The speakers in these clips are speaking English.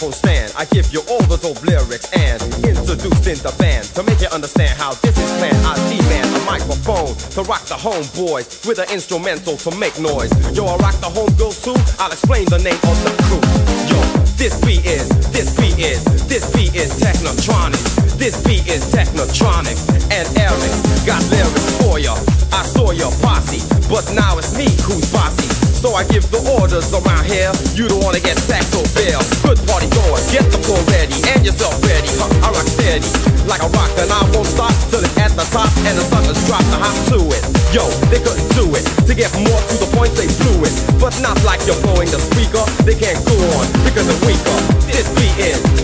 microphone stand. I give you all the dope lyrics and introducing the band to make you understand how this is planned. I demand a microphone to rock the homeboys with an instrumental to make noise. Yo, I rock the homegirls too. I'll explain the name of the crew. Yo, this beat is, this beat is, this beat is Technotronic. This beat is Technotronic and Eric got lyrics for ya. I saw your posse, but now it's me who's bossy. So I give the orders around here. You don't wanna get sacked so fair. Good party going, get the floor ready and yourself ready. Huh, I rock steady like a rock, and I won't stop till it's at the top and the suckers drop the hop to it. Yo, they couldn't do it. To get more to the point, they blew it, but not like you're blowing the speaker. They can't go on because they're weaker. This beat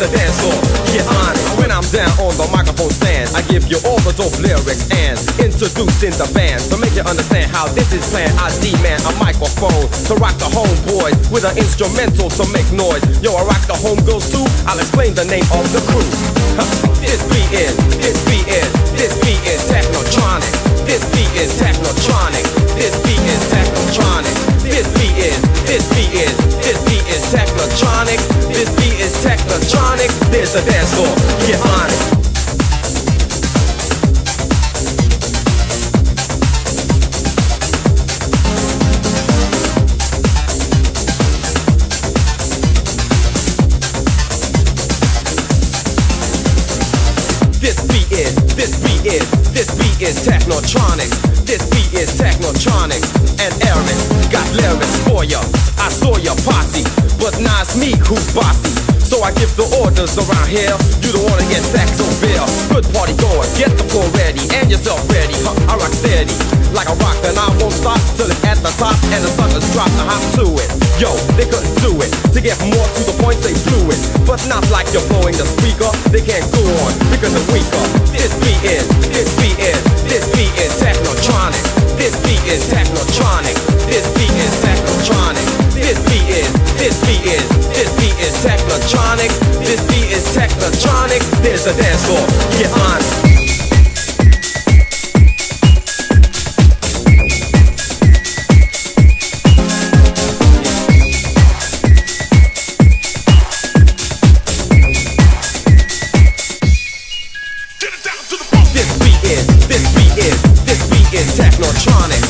a dance floor, get on. When I'm down on the microphone stand, I give you all the dope lyrics and introducing the band to make you understand how this is planned. I demand a microphone to rock the homeboys with an instrumental to make noise. Yo, I rock the homegirls too. I'll explain the name of the crew. This beat is, this beat is, this beat There's a dance floor. Get on give around here. You don't wanna get sacked so bare. Good party going, get the floor ready and yourself ready. Huh, I rock steady like a rock, and I won't stop till it's at the top and the suckers drop the hop to it. Yo, they couldn't do it. To get more to the point, they blew it. But not like you're blowing the speaker. They can't go on because they're weaker. This beat is, this beat is, this beat is technotronic. This beat is technotronic. This beat is technotronic. This beat is, this beat is, this beat is technotronic. This beat is technotronic. There's a dance floor. Get on Get it. This beat is, this beat is, this beat is technotronic.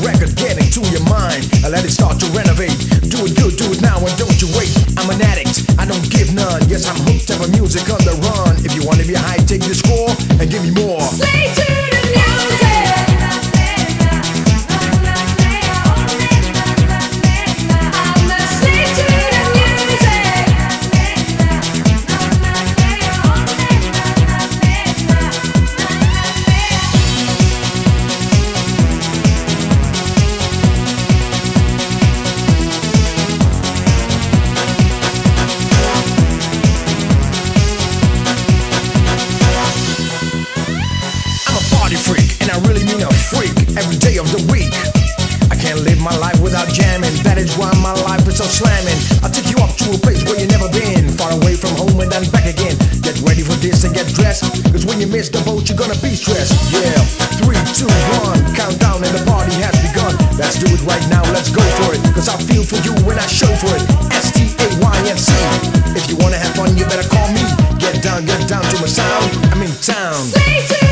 Record get into your mind and let it start to renovate. Do it good, do it now, and don't you wait. I'm an addict, I don't give none. Yes, I'm hooked up on music on the run. If you wanna be high, every day of the week. I can't live my life without jamming, that is why my life is so slamming. I'll take you up to a place where you've never been, far away from home and then back again. Get ready for this and get dressed, cause when you miss the boat, you're gonna be stressed. Yeah, three, two, one, countdown, and the party has begun. Let's do it right now, let's go for it, cause I feel for you when I show for it. S T A Y N C. If you wanna have fun, you better call me. Get down, get down to my sound, I'm in town.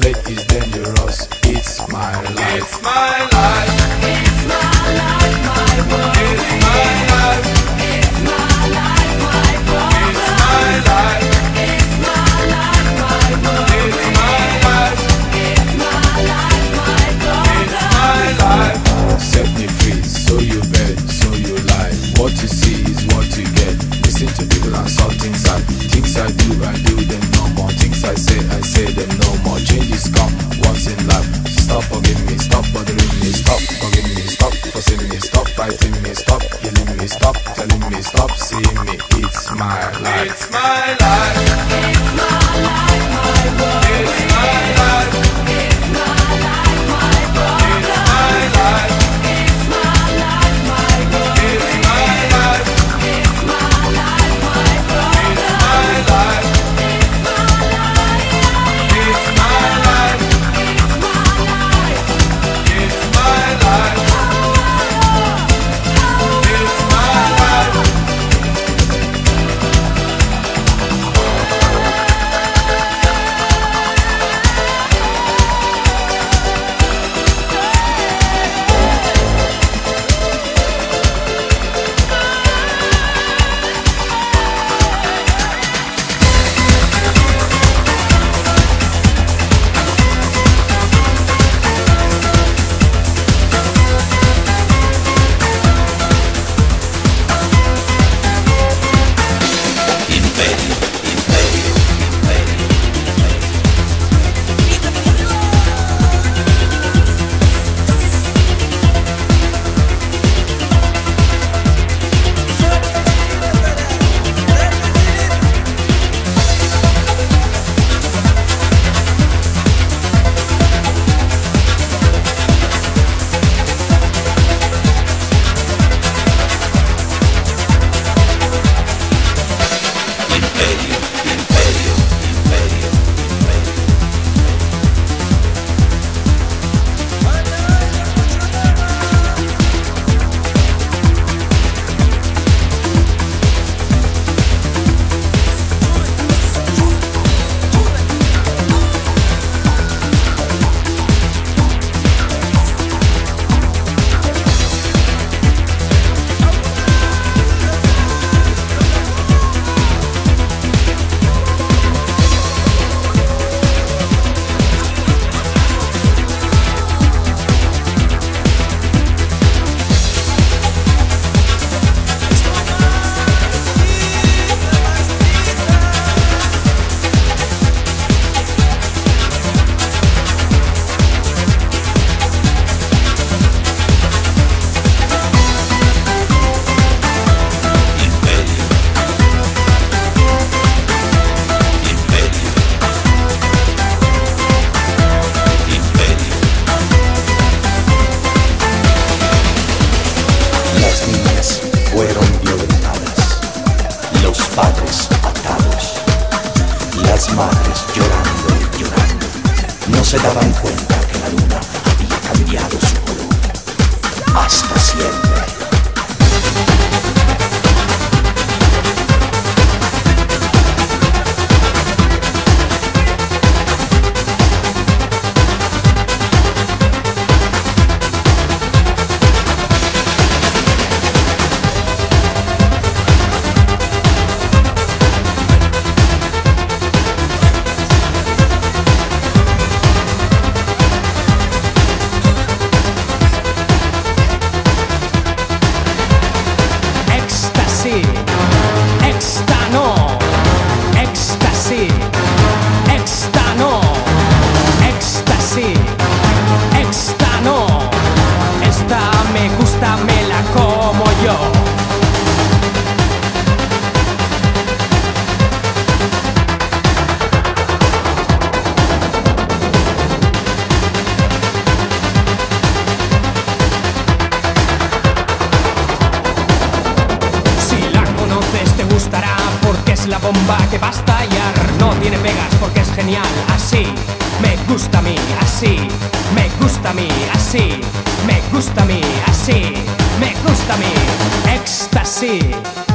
gonna let la bomba que va a estallar. No tiene pegas porque es genial. Así me gusta a mí, así me gusta a mí, así me gusta a mí, así me gusta a mí. Éxtasis.